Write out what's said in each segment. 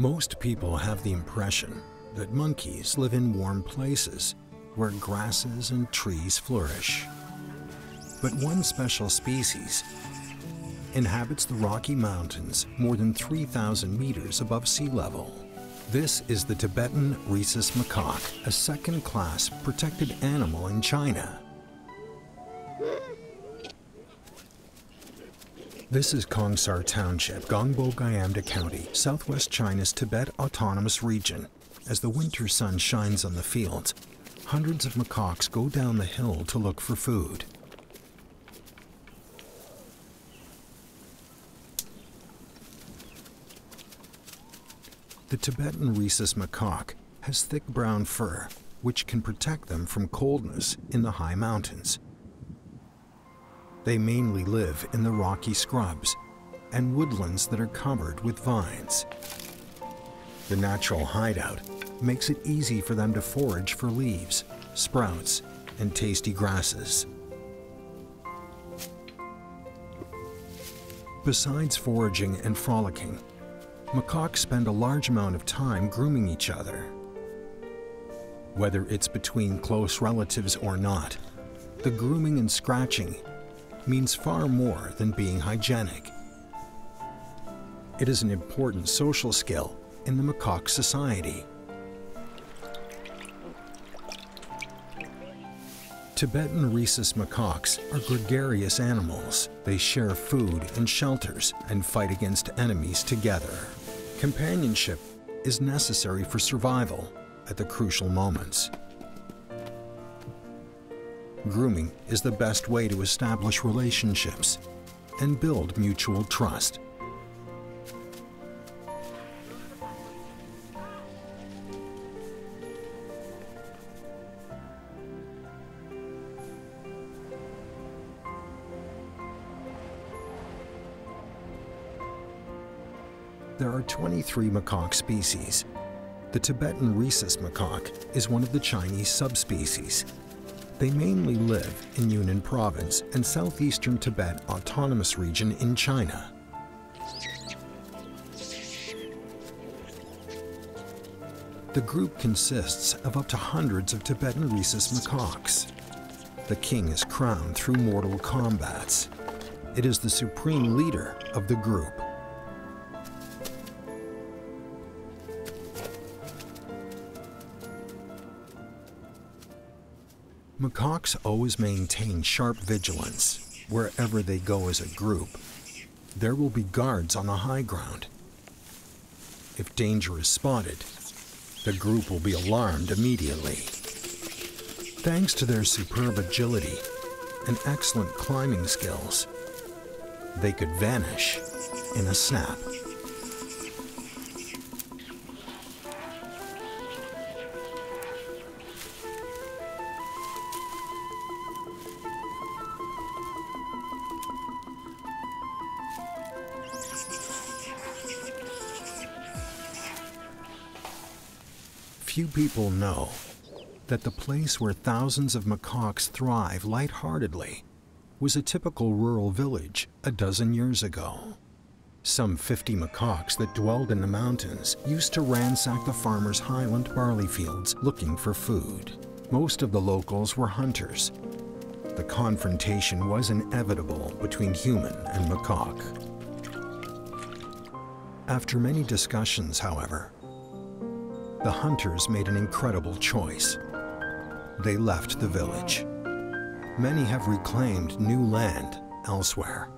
Most people have the impression that monkeys live in warm places where grasses and trees flourish. But one special species inhabits the Rocky Mountains more than 3,000 meters above sea level. This is the Tibetan rhesus macaque, a second-class protected animal in China. This is Kongsar Township, Gongbo Gyamda County, southwest China's Tibet Autonomous Region. As the winter sun shines on the fields, hundreds of macaques go down the hill to look for food. The Tibetan rhesus macaque has thick brown fur, which can protect them from coldness in the high mountains. They mainly live in the rocky scrubs and woodlands that are covered with vines. The natural hideout makes it easy for them to forage for leaves, sprouts, and tasty grasses. Besides foraging and frolicking, macaques spend a large amount of time grooming each other. Whether it's between close relatives or not, the grooming and scratching means far more than being hygienic. It is an important social skill in the macaque society. Tibetan rhesus macaques are gregarious animals. They share food and shelters and fight against enemies together. Companionship is necessary for survival at the crucial moments. Grooming is the best way to establish relationships and build mutual trust. There are 23 macaque species. The Tibetan rhesus macaque is one of the Chinese subspecies. They mainly live in Yunnan province and southeastern Tibet autonomous region in China. The group consists of up to hundreds of Tibetan rhesus macaques. The king is crowned through mortal combats. It is the supreme leader of the group. Macaques always maintain sharp vigilance wherever they go as a group. There will be guards on the high ground. If danger is spotted, the group will be alarmed immediately. Thanks to their superb agility and excellent climbing skills, they could vanish in a snap. Few people know that the place where thousands of macaques thrive lightheartedly was a typical rural village a dozen years ago. Some 50 macaques that dwelled in the mountains used to ransack the farmers' highland barley fields looking for food. Most of the locals were hunters. The confrontation was inevitable between human and macaque. After many discussions, however, the hunters made an incredible choice. They left the village. Many have reclaimed new land elsewhere.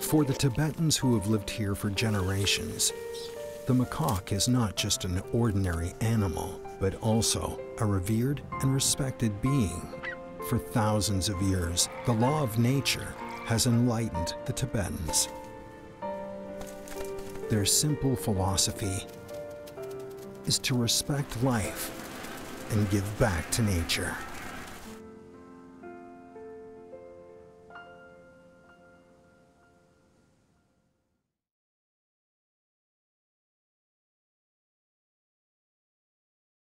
For the Tibetans who have lived here for generations, the macaque is not just an ordinary animal, but also a revered and respected being. For thousands of years, the law of nature has enlightened the Tibetans. Their simple philosophy is to respect life and give back to nature.